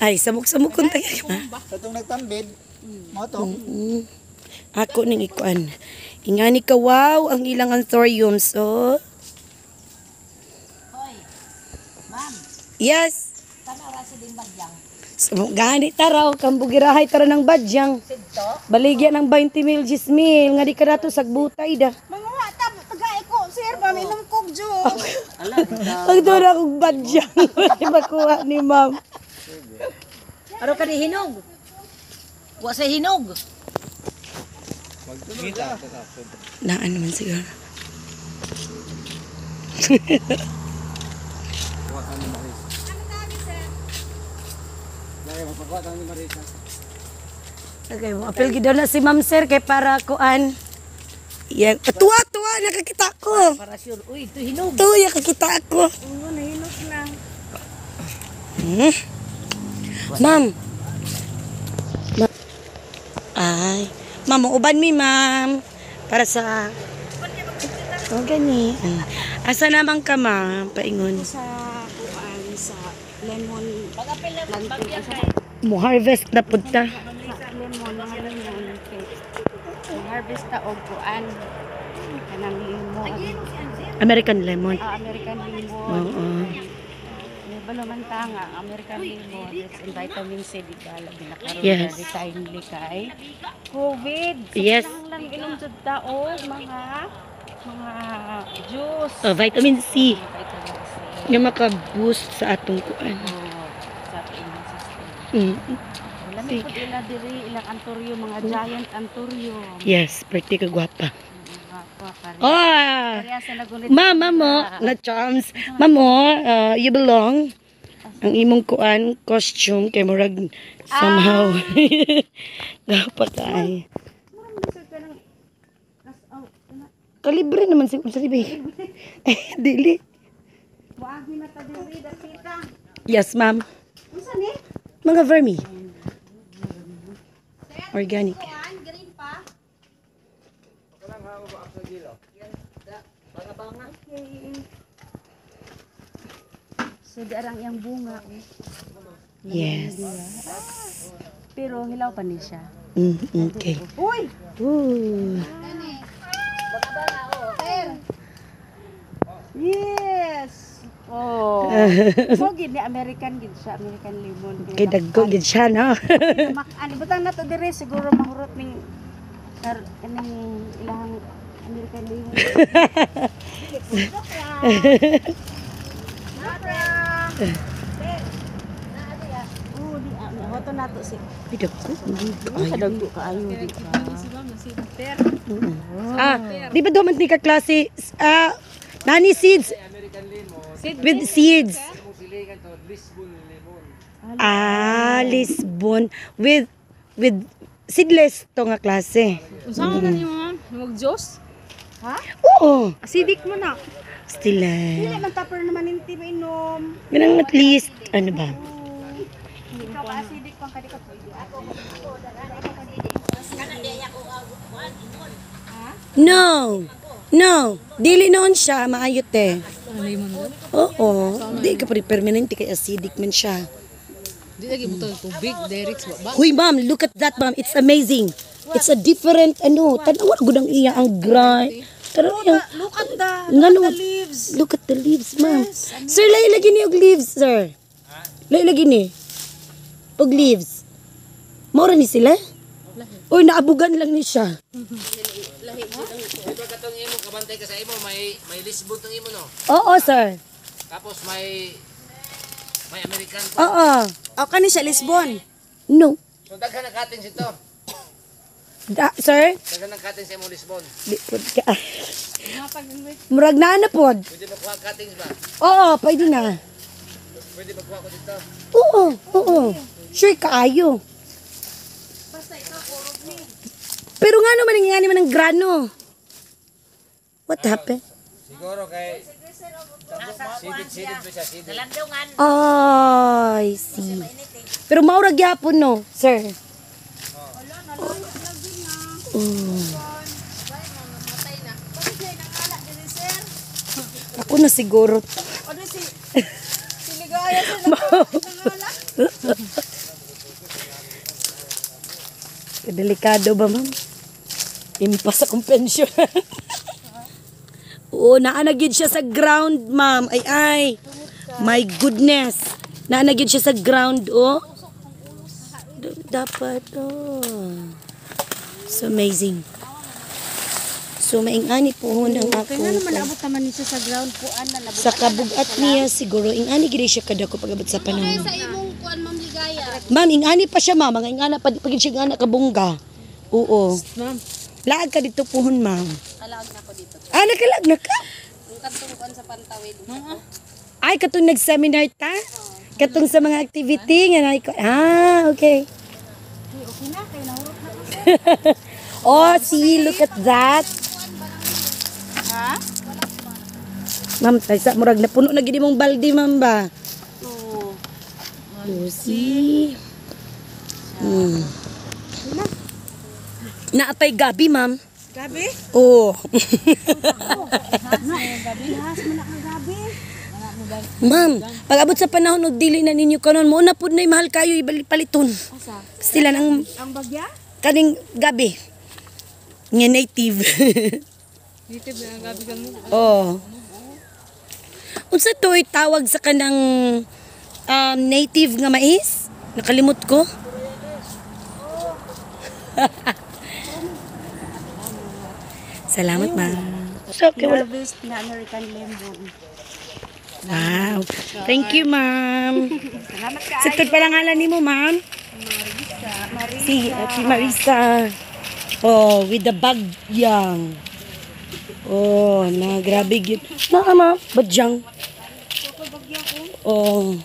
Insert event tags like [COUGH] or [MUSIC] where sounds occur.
Ay, samok-samok kung tayo. Sa itong nagtambid, mo to. Mm. Ako ning ikuan. Ingani ka wow ang ilang anthuriums oh. Yes. So, gani taraw kambugirahay tara ng badyang. Baligyan ng 20 mil 10 mil nga di ka dato sagbutay da. Mga ta, tagay ko, sir, paminom kog juice. Ang doon akong badyang. [LAUGHS] Ibakuha ni ma'am. Aro ka di hinog. Wa sa hinog. Naan naman siguro. Okay, mo apel gid na si Ma'am Sir kay para kuan. Yan. Tuwa, tuwa, nakakita ko. Para sure, uy, ito hinog. Tuwa, nakakita ko. Oo, nahinog na. Hmm? Ma'am. Ma- Ay. Ma'am, uban mi, ma'am. Para sa... O, gani. Ah. Asa naman ka, ma'am? Paingon. Sa kuan, sa lemon planting. Sa Mo harvest na punta. lemon, lemon cake. Harvest ta og kuan. Kanang lemon. American lemon. Ah, American lemon. Oo. May balaman ta nga, American lemon. It's in vitamin C, di ba? Labi na karon Yes. yes. timely kay COVID. So, Yes. lang inom jud ta og mga mga juice. Oh, vitamin C. Vitamin C. Nga maka-boost sa atong kuan. Oh, sa immune system. Mm. Wala may ila diri ilang anturyo, mga giant anturyo. Yes, pretty ka gwapa. Mga pare. Oh! Mama mo, na charms. Mamo, uh, you belong. Ang imong kuan costume kay murag somehow. [LAUGHS] Dapat ay. Kalibre naman si sa libe. Eh, [LAUGHS] dili. Wagi na ta diri dakita. Yes, ma'am. Unsa ni? Mga vermi. Organic. Green pa. Okay. So, di arang iyang bunga. Yes. Pero hilaw pa ni siya. Mm, okay. Uy! Ooh. Yes! Oh. [LAUGHS] so, gid ni American gid siya, American lemon. Kay dagko gid siya, no? [LAUGHS] Mak ani butang na to dire siguro mahurot ning kar kanang ilahang American lemon. [LAUGHS] Ah, hoto na to si. Pidagko. Sa dagko kaayo di ba? Ah, di ba duman ni ka klase ah nani seeds with seeds. Ah, Lisbon with with seedless to nga klase. Usaha na niyo ma'am? Mag Diyos? Ha? Oo, Acidic mo na. Still Dili eh. man tapper naman inti mainom. Ganang at least, ano ba? Ikaw acidic pang kadi ka pwede. Ako No, no, dili noon siya, maayot eh. Oo, di ka pa permanente kay acidic man siya. Di lagi mo tubig, direct ba? Huy ma'am, look at that ma'am, it's amazing. It's a different, ano, tanawa gudang iya ang grind. Tanawa yung, Look at the, Nga look at the leaves. Look at the leaves, ma'am. Sir, layo lagi ni og leaves, sir. Layo lagi ni. Og leaves. Maura ni sila? Uy, naabugan lang ni siya. Ito katong imo kabantay ka sa imo may may Lisbon tong imo no. Oo, sir. Tapos may may American. Oo. O kani siya Lisbon. No. So daghan ang cuttings ito. Da, sir? Daghan ang cuttings sa imo Lisbon. Di pod ka. Murag na na pod. Pwede ba kuha cuttings ba? Oo, pwede na. Pwede ba kuha ko dito? Oo, oo. Sure kaayo. Pero nga naman nangyayari man ng grano. What happened? Siguro kay Sidit-sidit ba siya? Sidit. Oh, I see. Pero maura gyapon no, sir. Mm. Ako na siguro. Ano si Siligaya sa [LAUGHS] Delikado ba, ma'am? Impas akong pensyon. [LAUGHS] Oo, naanagid siya sa ground, ma'am. Ay, ay. My goodness. Naanagid siya sa ground, oh. Dapat, oh. So amazing. So, maingani po ho ng ako. Kaya naman naabot naman niya sa ground po ana na Sa kabugat niya siguro, ingani gid siya kada ko pagabot sa panahon. sa imong kuan Ma'am Ligaya. Ma'am, ingani pa siya, ma'am. Mga ingana pa, pagin siya ingana kabungga. Oo. Ma'am. Laag ka dito puhon, ma'am. Alaag na ko dito. Ah, nakalag na ka? Ang kantong kuan sa pantawid. Ay, katong nag-seminar ta? Katong sa mga activity nga na ko. Ah. Okay na kay nahurot na ko. [LAUGHS] Oh, see, look at that. Ha? Ma'am, tay sa murag napuno na gid mong baldi, ma'am ba? Oo. Oh, see. Hmm. Naapay gabi, ma'am. Gabi? Oh. Na kang gabi. ma'am, pag abot sa panahon og dili na ninyo kanon mo na pud nay mahal kayo ibalik paliton. Asa? Sila ang Ang bagya? Kaning gabi. Nga native. Ba ang gabi kang [LAUGHS] oh. Unsa to tawag sa kanang um, native nga mais? Nakalimot ko. [LAUGHS] Salamat, ma'am. So, okay, wala. Harvest na American lemon. Wow. Thank you, ma'am. [LAUGHS] Salamat ka. Sa pa lang ngalan ni mo, ma'am? Marisa. Si, si Marisa. Oh, with the bag yang. Oh, na grabe yun. Na, ma'am. Badyang. Oh.